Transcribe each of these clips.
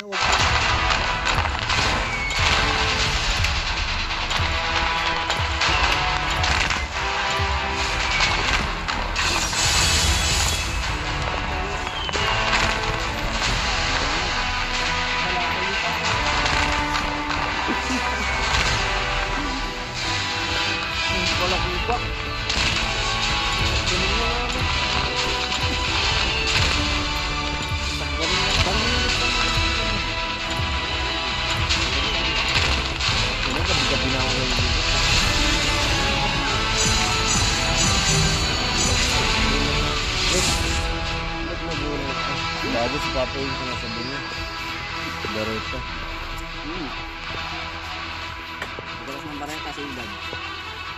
na, Bago si Papa yung sinasabi niya. Bareta. Hmm. Bukas ng bareta sa ilan.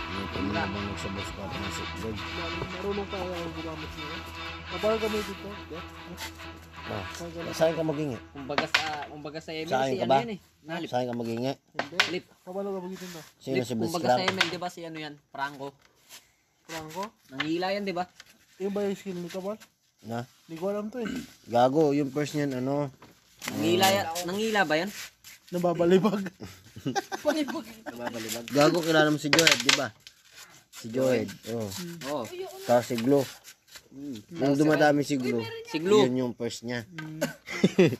Ano pa mo nabang nagsabas pa ng sitgod? Marunong pa ako gumamit niya. Kapag kami dito. Ah, Saan ka magingi? Kumbaga sa kumbaga sa ML Saan si ano ba? yan eh. Nalip. Saan ka magingi? Lip. Kapalo ka dito na. Sino si Kumbaga sa Blitzcrank? ML, di ba si ano yan? Franco. Franco? Nangila yan, di ba? Yung ba yung skill ni Kapal? Na? Hindi ko alam to eh. Gago, yung first niyan ano? Nangila yan. Nangila ba yan? Nababalibag. Nababalibag. Gago, kilala mo si Joed, di ba? Si Joed, oh. Oo. Tapos si Glo. Nung dumadami si Glo, Si Glo. yun yung first niya.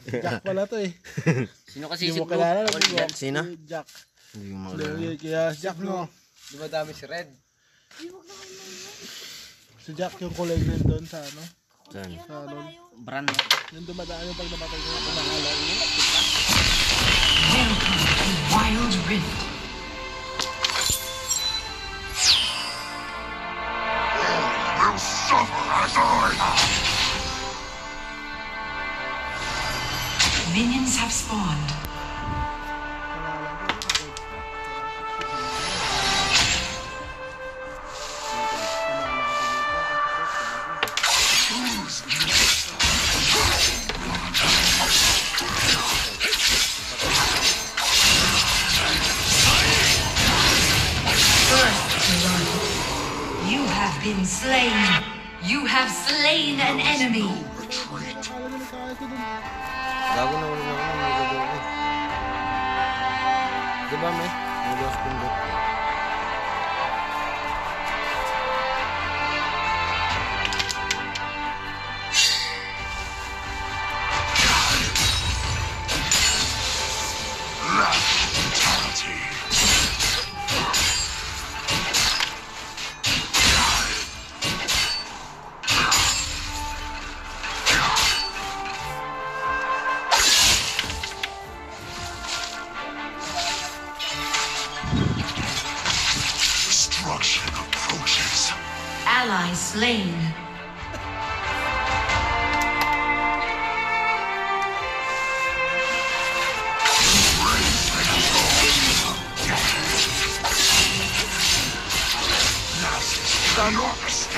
Jack pala to eh. Sino kasi Hindi si mo kilala. Hindi mo. Sino? Si Jack. Hindi mo Kaya, kaya Jack no. Dumadami si Red. Si Jack yung kulay green doon sa ano. Saan? Sa ano. Brand. Yung dumadaan yung pag namatay ko na kumahala. Wild Rift. sa akin dun. Gago na ulo na ako. Ang mga gagawin. Diba, may? Nagawas pundok. It's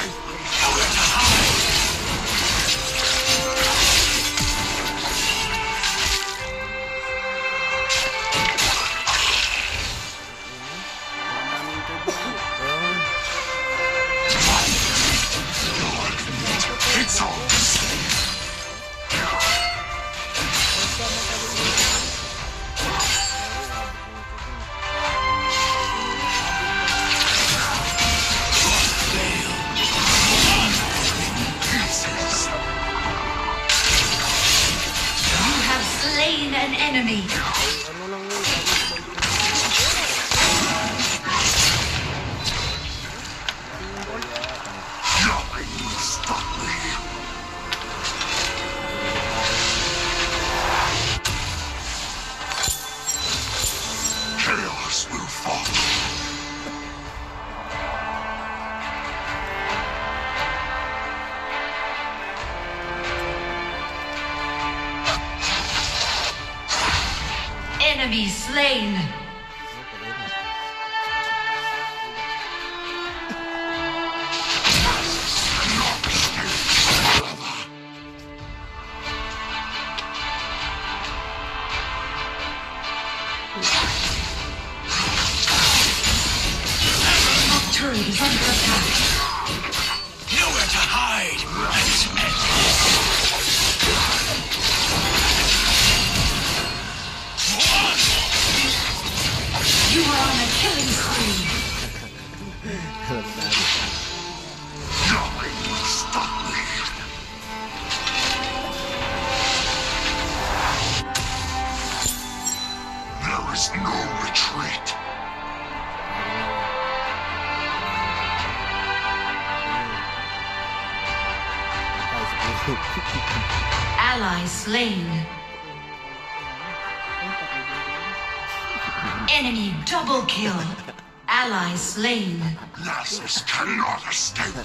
Nasus cannot escape me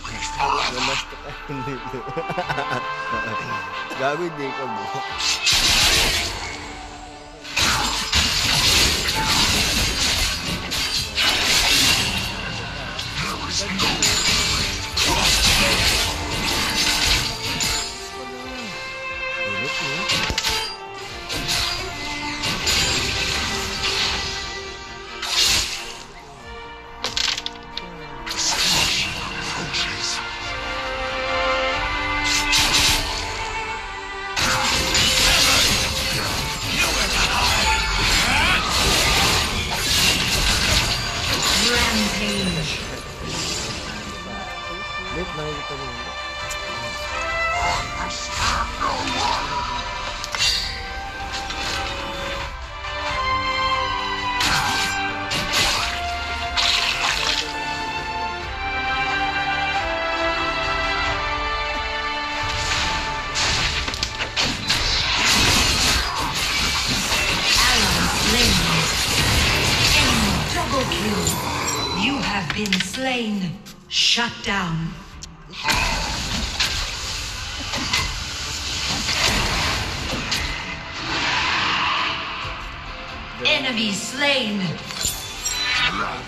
forever. slain. Shut down. Enemy slain.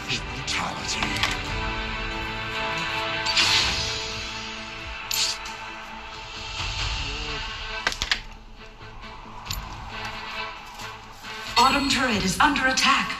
Brutality. Autumn turret is under attack.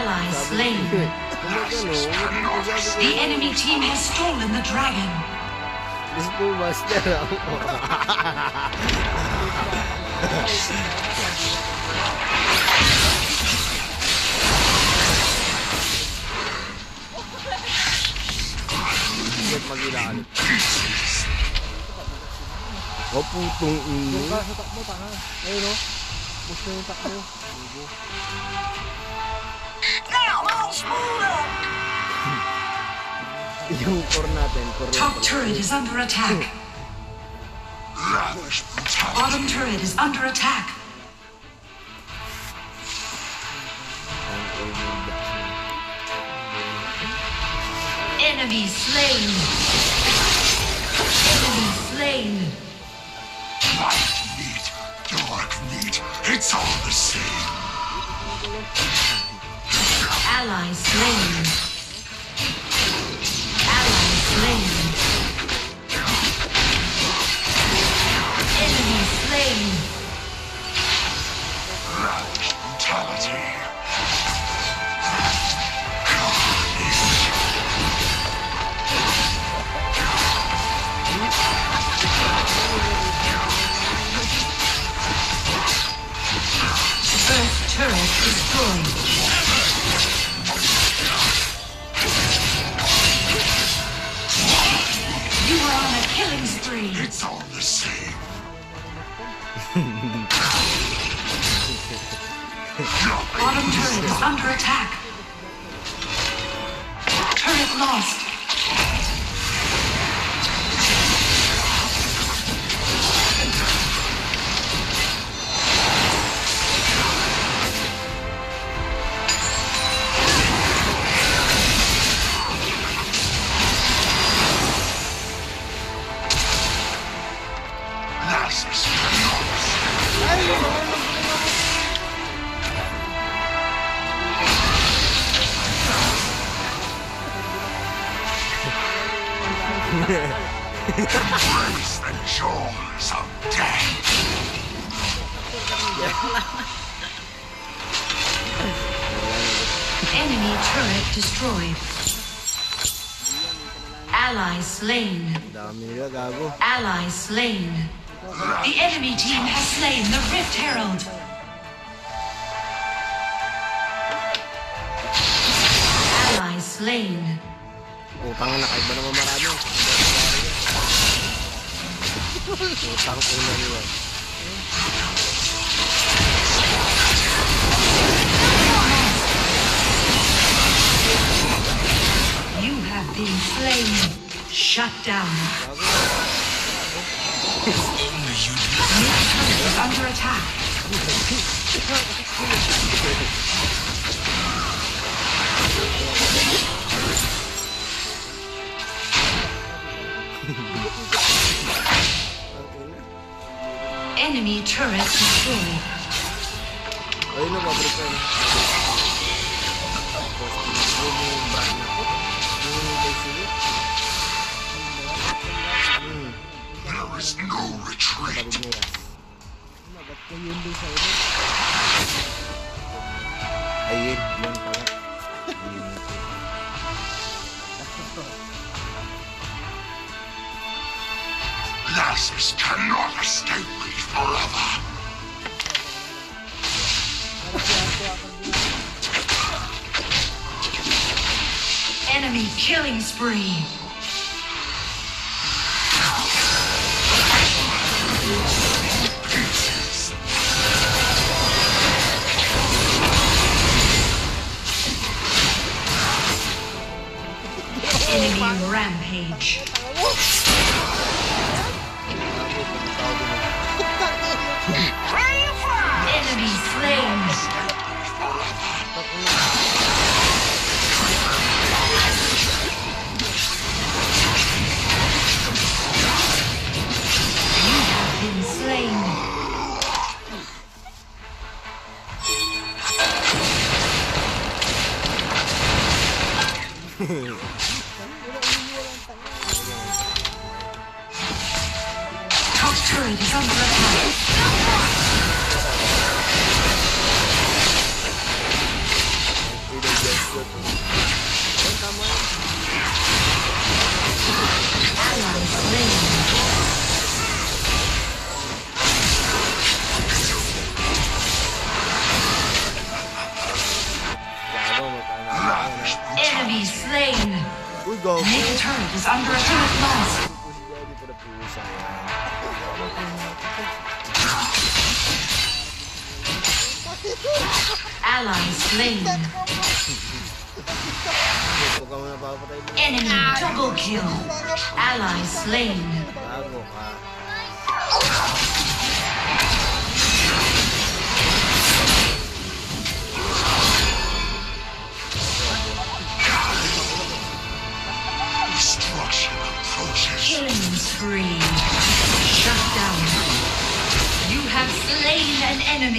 Ally slain. Gumagano. Gumagano. The enemy team has stolen the dragon. Gusto po, master. ah. Bakit mag-ilalit? Oh, putong ino. Sa takbo, tanga. Ayun o. Push na yung takbo. Yung core natin, core Top turret is under attack. Lavish. Bottom turret is under attack. Enemy slain. Enemy slain. Light meat, dark meat, it's all the same. Ally slain. It's all the same. Bottom turret is under attack. Turret lost. Enemy turret destroyed. Ally slain. Dami nila, gago. Ally slain. The enemy team has slain the Rift Herald. Ally slain. Utang na, kahit ba naman marami. Utang una. You have been slain. Shut down. Mid turret is under attack. Enemy turret destroyed. Nasus cannot escape me forever. Enemy killing spree.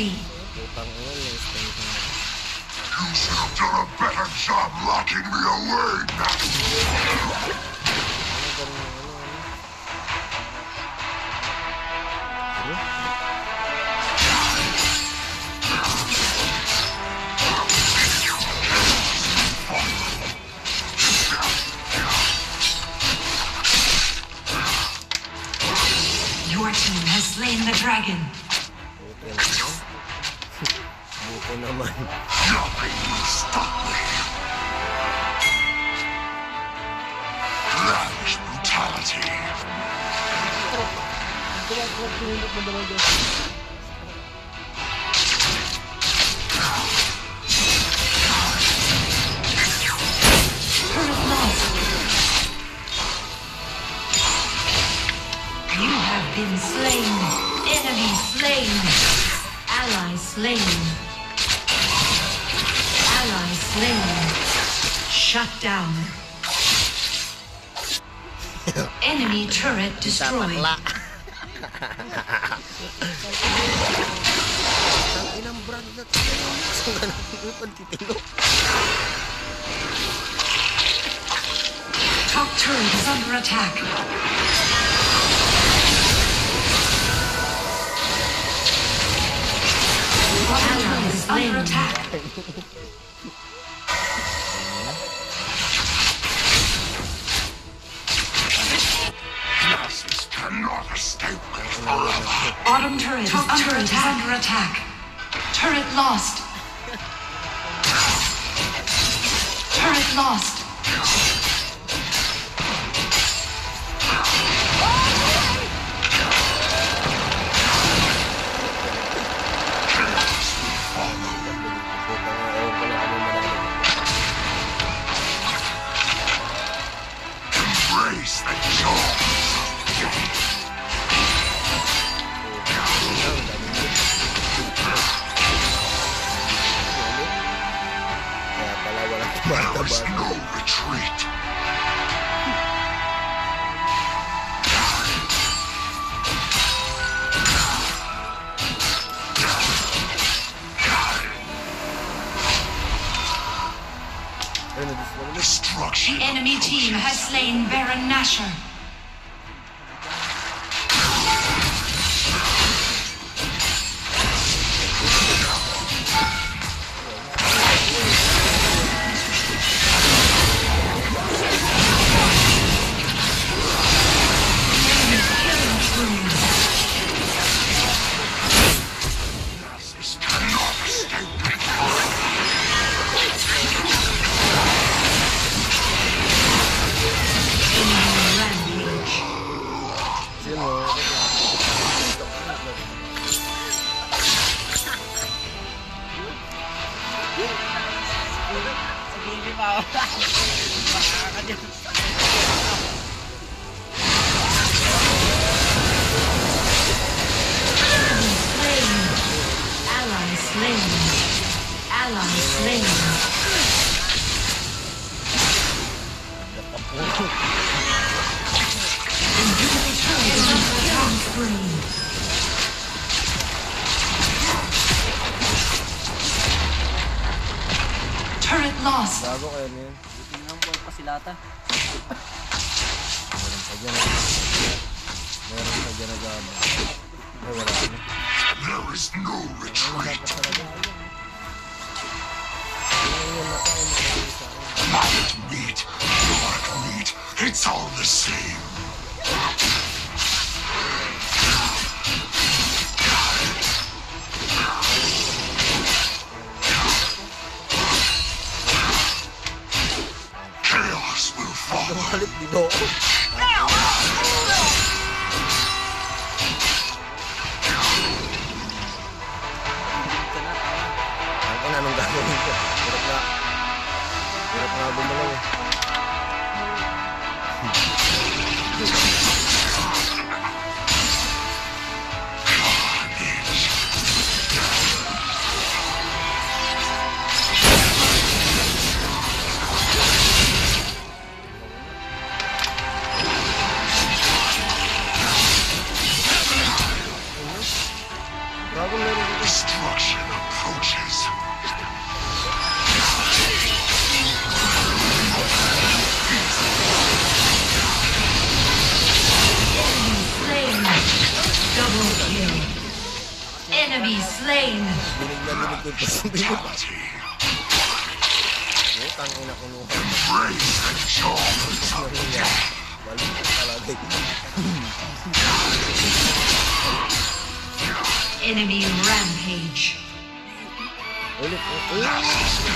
You should have done a better job locking me away, You have been slain. Enemy slain. Ally slain. Ally slain. Shut down. Enemy turret destroyed. Ang brand na to. Saan ka nang pagtitino? Top is under attack. Ally is under attack. Bottom turret is under attack. under attack. Turret lost. Turret lost. Pala walang There is no retreat. Ayun, na-diswal ulit. Destruction. The enemy team has slain Baron Nashor. There is no retreat. Marked meat, marked meat. It's all the same. Chaos will follow.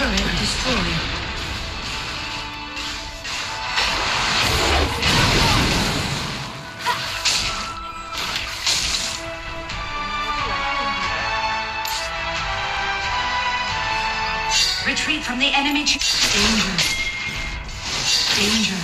turret destroyed. Retreat from the enemy. Danger. Danger.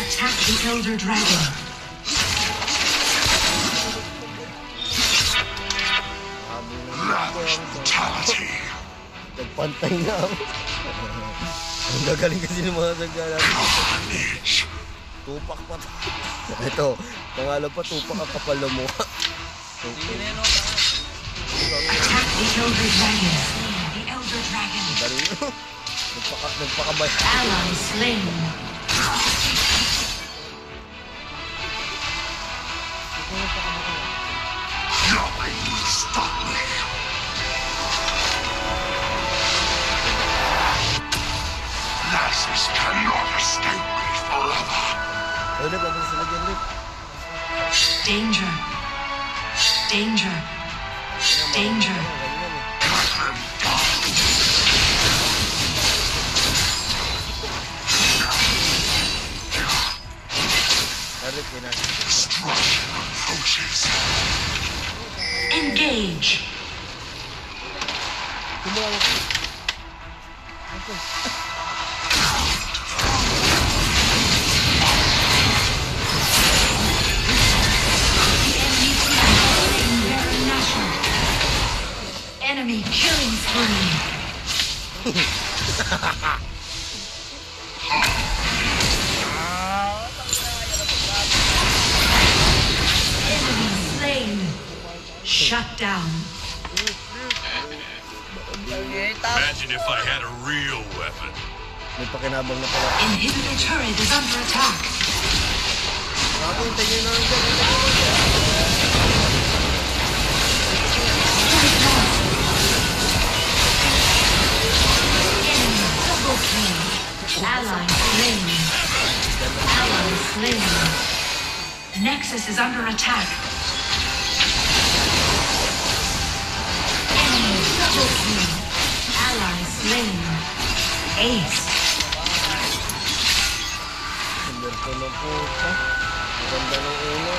Attack the Elder Dragon. Lavish brutality. Nagpantay na ako. Ang gagaling kasi ng mga nagala. Carnage. Tupak pa. Ito, pangalan pa, tupak ang kapal ng mukha. Sige na yun. Attack the Elder Dragon. The Elder Dragon. Nagpaka, nagpakabay. Ally slain. Will stop me. Nasus cannot escape me forever. Danger. Danger. Danger. Engage. Down. Imagine if I had a real weapon. May pakinabang na pala. Inhibitor turret is under attack. Gago, hintayin nyo na lang dyan. Enemy double kill. Ally slain. Ally slain. Nexus is under attack. Double kill. Ally slain. Ace. Sender ko ng puta. Ang ganda ng ulo.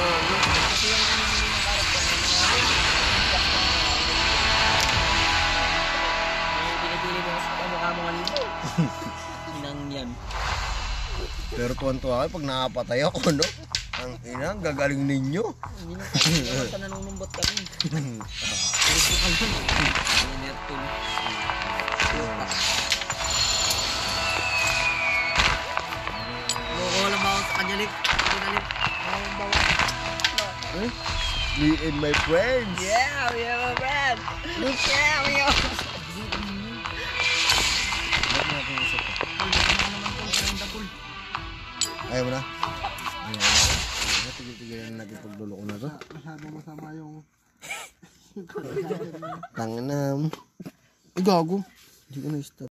Pinipili mo sa kamukha mo kanina. Inang yan. Pero tuwan-tuwa ako pag nakapatay ako, no? Ang ina, gagaling ninyo. Hindi na kami naman sa nanunumbot kami. Puro ka lang. Neptune. Loko lang ako sa kanya. Ang bawa. Me and my friends. Yeah, we have a friend. Yeah, we have a Ba't natin isa pa? Ayaw mo na? Ayaw mo na. Tigil-tigilan na natin pagluloko na to. Masyadong masama yung... Tangin na. Ay, gago. Hindi ko na-stop.